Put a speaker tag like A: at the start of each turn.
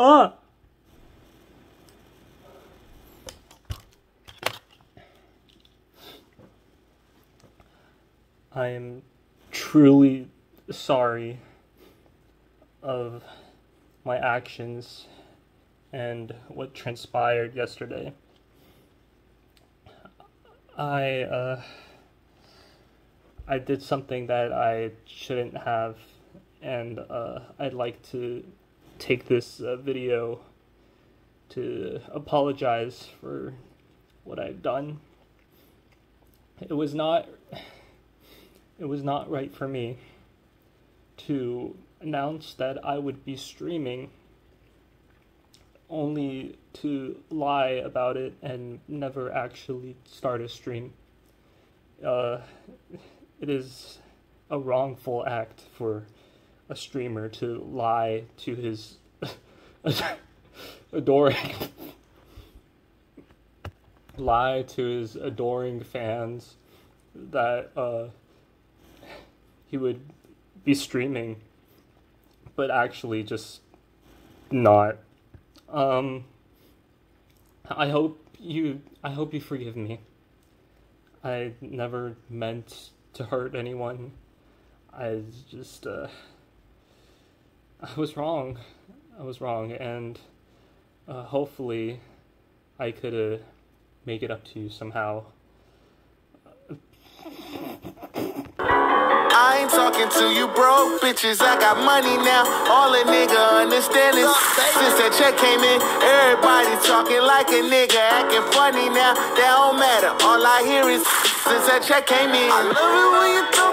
A: Ah! I am truly sorry of my actions and what transpired yesterday. I uh, I did something that I shouldn't have, and uh, I'd like to take this uh, video to apologize for what I've done. It was not it was not right for me to announce that I would be streaming only to lie about it and never actually start a stream. Uh, it is a wrongful act for a streamer to lie to his adoring lie to his adoring fans that uh, he would be streaming, but actually just not. Um, I hope you. I hope you forgive me. I never meant to hurt anyone. I just. Uh, I was wrong. I was wrong, and uh, hopefully, I could uh, make it up to you somehow.
B: I ain't talking to you broke bitches. I got money now. All a nigga understand is since that check came in, everybody talking like a nigga acting funny now. That don't matter. All I hear is since that check came in. I love it when you talk